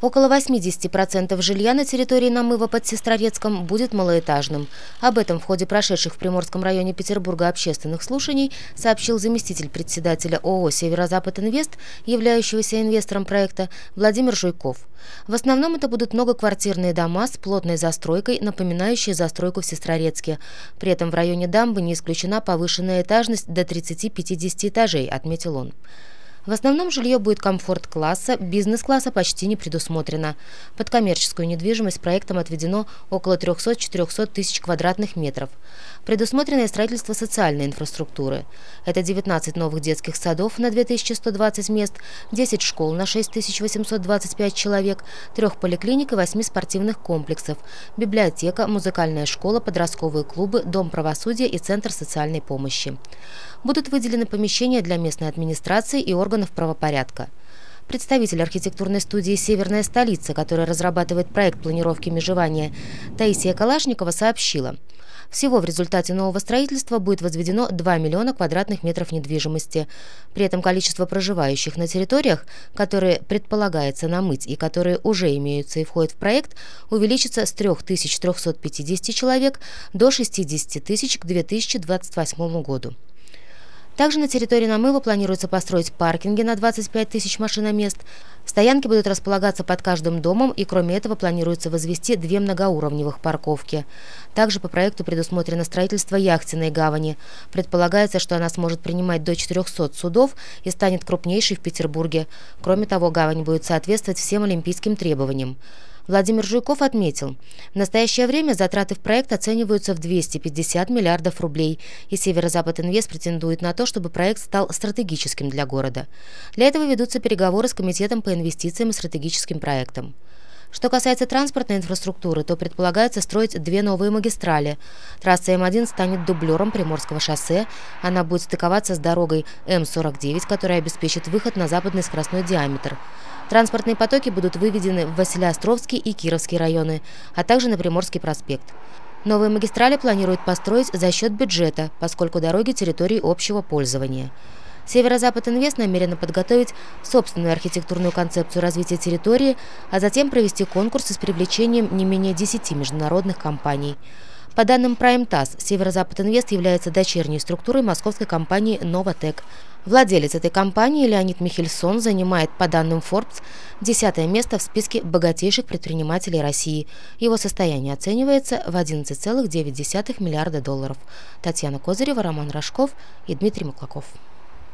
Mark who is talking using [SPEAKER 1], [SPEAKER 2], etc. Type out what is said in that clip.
[SPEAKER 1] Около 80% жилья на территории намыва под Сестрорецком будет малоэтажным. Об этом в ходе прошедших в Приморском районе Петербурга общественных слушаний сообщил заместитель председателя ООО «Северо-Запад Инвест», являющегося инвестором проекта, Владимир Жуйков. В основном это будут многоквартирные дома с плотной застройкой, напоминающие застройку в Сестрорецке. При этом в районе дамбы не исключена повышенная этажность до 30-50 этажей, отметил он. В основном жилье будет комфорт-класса, бизнес-класса почти не предусмотрено. Под коммерческую недвижимость проектом отведено около 300-400 тысяч квадратных метров. Предусмотрено строительство социальной инфраструктуры. Это 19 новых детских садов на 2120 мест, 10 школ на 6825 человек, трех поликлиник и 8 спортивных комплексов, библиотека, музыкальная школа, подростковые клубы, дом правосудия и центр социальной помощи. Будут выделены помещения для местной администрации и органов правопорядка. Представитель архитектурной студии «Северная столица», которая разрабатывает проект планировки межевания, Таисия Калашникова сообщила – всего в результате нового строительства будет возведено 2 миллиона квадратных метров недвижимости. При этом количество проживающих на территориях, которые предполагается намыть и которые уже имеются и входят в проект, увеличится с 3350 человек до 60 тысяч к 2028 году. Также на территории намыва планируется построить паркинги на 25 тысяч машиномест. Стоянки будут располагаться под каждым домом, и кроме этого планируется возвести две многоуровневых парковки. Также по проекту предусмотрено строительство яхтенной гавани. Предполагается, что она сможет принимать до 400 судов и станет крупнейшей в Петербурге. Кроме того, гавань будет соответствовать всем олимпийским требованиям. Владимир Жуйков отметил, в настоящее время затраты в проект оцениваются в 250 миллиардов рублей, и Северо-Запад Инвест претендует на то, чтобы проект стал стратегическим для города. Для этого ведутся переговоры с Комитетом по инвестициям и стратегическим проектам. Что касается транспортной инфраструктуры, то предполагается строить две новые магистрали. Трасса М1 станет дублером Приморского шоссе. Она будет стыковаться с дорогой М49, которая обеспечит выход на западный скоростной диаметр. Транспортные потоки будут выведены в Василиостровский и Кировский районы, а также на Приморский проспект. Новые магистрали планируют построить за счет бюджета, поскольку дороги территории общего пользования. Северо-Запад Инвест намерена подготовить собственную архитектурную концепцию развития территории, а затем провести конкурсы с привлечением не менее 10 международных компаний. По данным Prime TAS, Северо-Запад Инвест является дочерней структурой московской компании «Новотек». Владелец этой компании Леонид Михельсон занимает, по данным Forbes, десятое место в списке богатейших предпринимателей России. Его состояние оценивается в 11,9 миллиарда долларов. Татьяна Козырева, Роман Рожков и Дмитрий Маклаков.